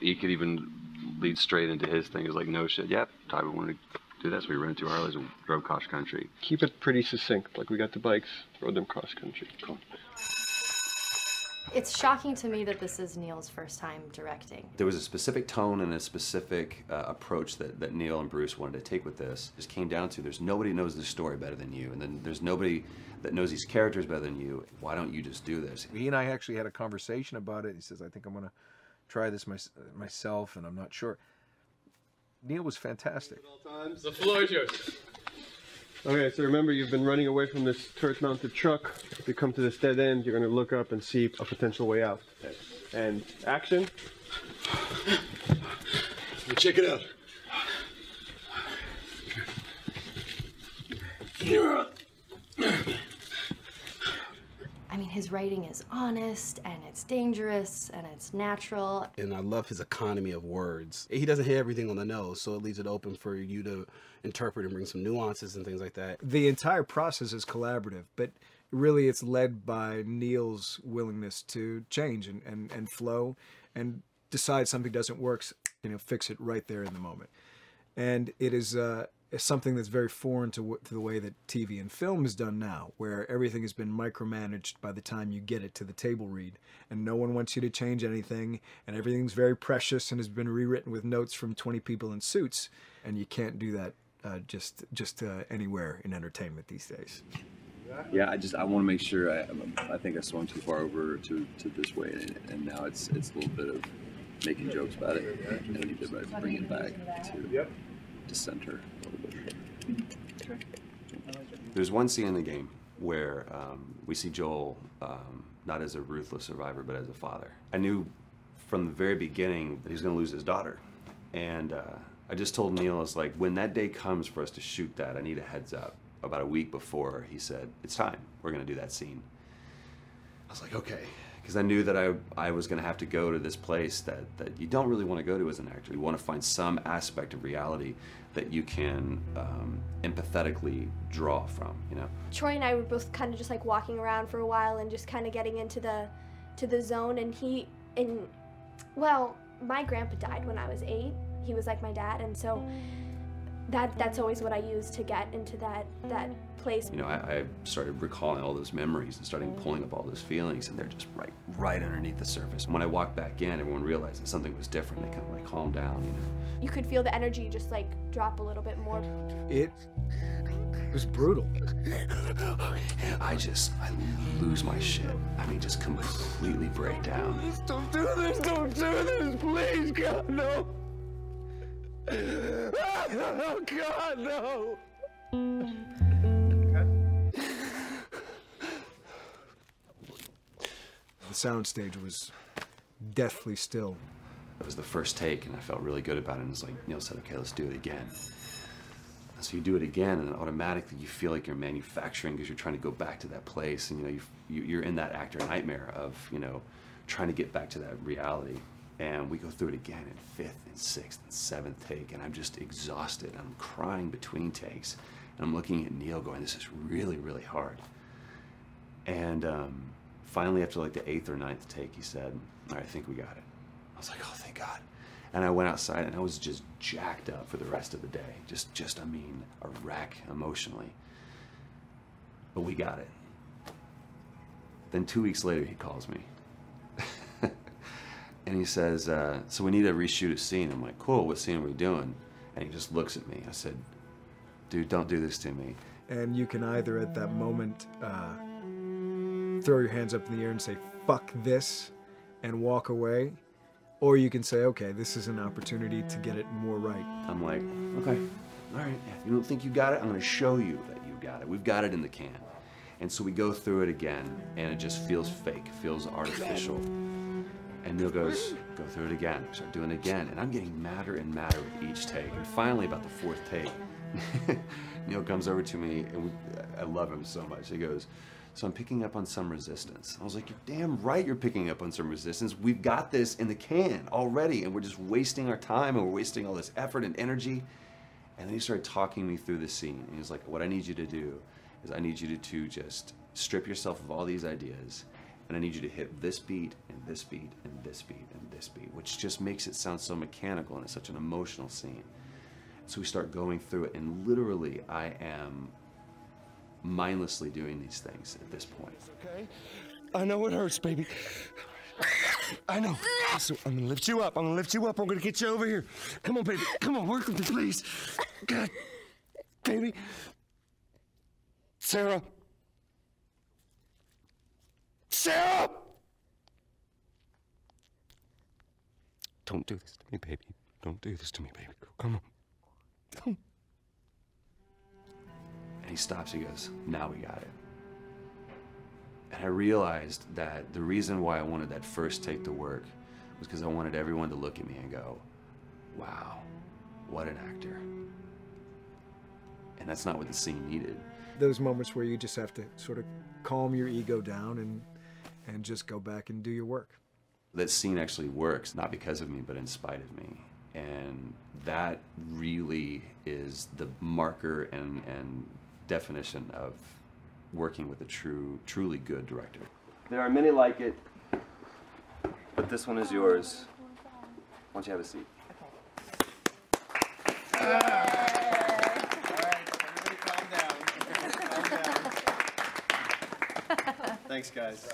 he could even lead straight into his thing. He's like, no shit. Yep, Tyler wanted to do that, so we rented two Harleys and drove cross country. Keep it pretty succinct. Like we got the bikes, rode them cross country. Cool. It's shocking to me that this is Neil's first time directing. There was a specific tone and a specific uh, approach that, that Neil and Bruce wanted to take with this. It just came down to there's nobody knows this story better than you, and then there's nobody that knows these characters better than you. Why don't you just do this? He and I actually had a conversation about it. He says, I think I'm going to try this my, myself, and I'm not sure. Neil was fantastic. The floor is yours. Okay, so remember you've been running away from this turret-mounted truck. If you come to this dead end, you're gonna look up and see a potential way out. And action. Check it out. I mean, his writing is honest and it's dangerous and it's natural. And I love his economy of words. He doesn't hit everything on the nose, so it leaves it open for you to interpret and bring some nuances and things like that. The entire process is collaborative, but really it's led by Neil's willingness to change and, and, and flow and decide something doesn't work, you know, fix it right there in the moment. And it is uh, is something that's very foreign to, to the way that TV and film is done now, where everything has been micromanaged by the time you get it to the table read, and no one wants you to change anything, and everything's very precious and has been rewritten with notes from 20 people in suits, and you can't do that uh, just just uh, anywhere in entertainment these days. Yeah, I just I want to make sure. I I think I swung too far over to, to this way, and, and now it's it's a little bit of making jokes about it, and I need to bring it back to to center a little bit. There's one scene in the game where um, we see Joel um, not as a ruthless survivor, but as a father. I knew from the very beginning that he was going to lose his daughter, and uh, I just told Neil, I was like, when that day comes for us to shoot that, I need a heads up. About a week before, he said, it's time. We're going to do that scene. I was like, okay. Because I knew that I, I was going to have to go to this place that, that you don't really want to go to as an actor. You want to find some aspect of reality that you can um, empathetically draw from, you know? Troy and I were both kind of just like walking around for a while and just kind of getting into the to the zone and he and well, my grandpa died when I was 8. He was like my dad and so that that's always what I use to get into that that mm. place. You know, I, I, started recalling all those memories and starting pulling up all those feelings, and they're just right, right underneath the surface. And when I walked back in, everyone realized that something was different. They kind of like calmed down, you know. You could feel the energy just like drop a little bit more. It was brutal. I just, I lose my shit. I mean, just completely break down. Don't do this! Don't do this! Please, God, no! Oh God, no! The soundstage was deathly still. It was the first take, and I felt really good about it. And it's like Neil said, "Okay, let's do it again." And so you do it again, and automatically you feel like you're manufacturing because you're trying to go back to that place, and you know you, you're in that actor nightmare of you know trying to get back to that reality. And we go through it again in fifth and sixth and seventh take, and I'm just exhausted. I'm crying between takes, and I'm looking at Neil going, "This is really, really hard." And um, finally, after like the eighth or ninth take, he said, "All right, I think we got it." I was like, "Oh, thank God!" And I went outside, and I was just jacked up for the rest of the day. Just, just, I mean, a wreck emotionally. But we got it. Then two weeks later, he calls me. And he says, uh, so we need to reshoot a scene. I'm like, cool, what scene are we doing? And he just looks at me. I said, dude, don't do this to me. And you can either at that moment uh, throw your hands up in the air and say, fuck this, and walk away. Or you can say, okay, this is an opportunity to get it more right. I'm like, okay, all right. If you don't think you got it, I'm going to show you that you got it. We've got it in the can. And so we go through it again, and it just feels fake, feels artificial. And Neil goes, go through it again. Start doing it again. And I'm getting madder and madder with each take. And finally, about the fourth take, Neil comes over to me, and we, I love him so much. He goes, so I'm picking up on some resistance. I was like, you're damn right you're picking up on some resistance. We've got this in the can already, and we're just wasting our time, and we're wasting all this effort and energy. And then he started talking me through the scene. And he was like, what I need you to do is I need you to, to just strip yourself of all these ideas and I need you to hit this beat and this beat and this beat and this beat, which just makes it sound so mechanical and it's such an emotional scene. So we start going through it, and literally, I am mindlessly doing these things at this point. Okay? I know it hurts, baby. I know. So I'm gonna lift you up. I'm gonna lift you up. I'm gonna get you over here. Come on, baby. Come on, work with me, please. God, baby. Sarah. Sarah! Don't do this to me, baby. Don't do this to me, baby. Come on. Come. And he stops, he goes, Now we got it. And I realized that the reason why I wanted that first take to work was because I wanted everyone to look at me and go, Wow, what an actor. And that's not what the scene needed. Those moments where you just have to sort of calm your ego down and and just go back and do your work. That scene actually works, not because of me, but in spite of me. And that really is the marker and, and definition of working with a true, truly good director. There are many like it, but this one is yours. Why don't you have a seat? Okay. Thanks, guys.